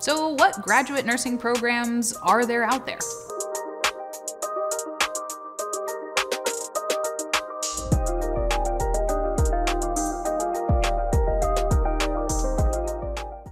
So, what graduate nursing programs are there out there?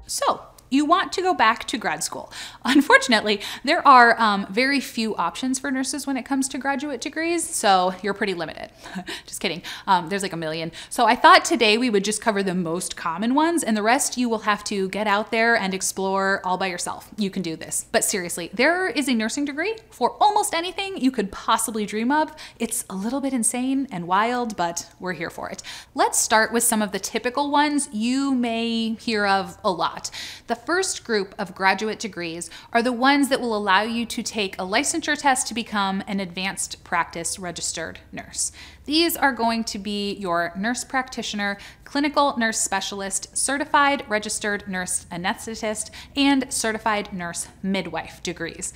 So, you want to go back to grad school. Unfortunately, there are um, very few options for nurses when it comes to graduate degrees, so you're pretty limited. just kidding. Um, there's like a million. So I thought today we would just cover the most common ones, and the rest you will have to get out there and explore all by yourself. You can do this. But seriously, there is a nursing degree for almost anything you could possibly dream of. It's a little bit insane and wild, but we're here for it. Let's start with some of the typical ones you may hear of a lot. The the first group of graduate degrees are the ones that will allow you to take a licensure test to become an advanced practice registered nurse. These are going to be your nurse practitioner, clinical nurse specialist, certified registered nurse anesthetist, and certified nurse midwife degrees.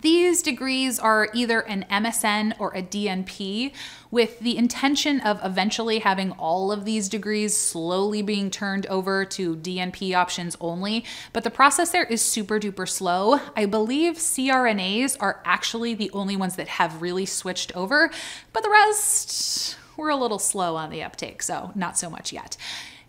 These degrees are either an MSN or a DNP, with the intention of eventually having all of these degrees slowly being turned over to DNP options only. But the process there is super duper slow. I believe CRNAs are actually the only ones that have really switched over, but the rest, we're a little slow on the uptake, so not so much yet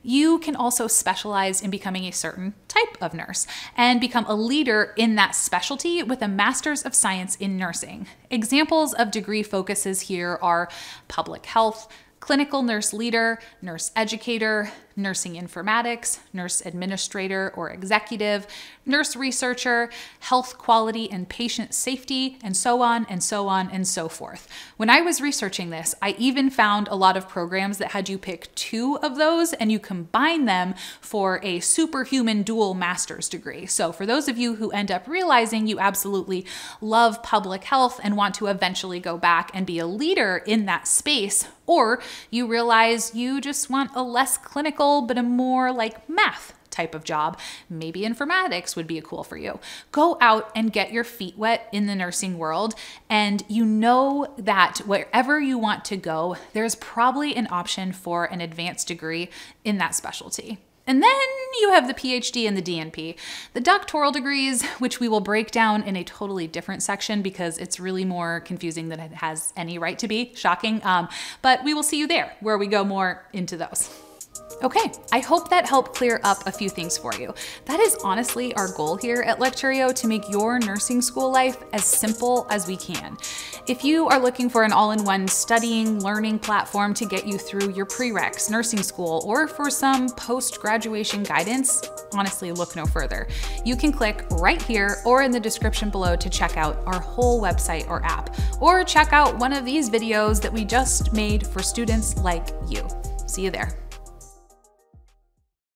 you can also specialize in becoming a certain type of nurse and become a leader in that specialty with a master's of science in nursing. Examples of degree focuses here are public health, clinical nurse leader, nurse educator, nursing informatics, nurse administrator or executive, nurse researcher, health quality and patient safety, and so on and so on and so forth. When I was researching this, I even found a lot of programs that had you pick two of those and you combine them for a superhuman dual master's degree. So, for those of you who end up realizing you absolutely love public health and want to eventually go back and be a leader in that space, or you realize you just want a less clinical but a more like math type of job, maybe informatics would be cool for you. Go out and get your feet wet in the nursing world, and you know that wherever you want to go, there's probably an option for an advanced degree in that specialty. And then you have the PhD and the DNP. The doctoral degrees, which we will break down in a totally different section because it's really more confusing than it has any right to be. Shocking. Um, but we will see you there where we go more into those. Okay, I hope that helped clear up a few things for you. That is honestly our goal here at Lecturio to make your nursing school life as simple as we can. If you are looking for an all-in-one studying, learning platform to get you through your prereqs, nursing school, or for some post-graduation guidance, honestly, look no further. You can click right here or in the description below to check out our whole website or app, or check out one of these videos that we just made for students like you. See you there.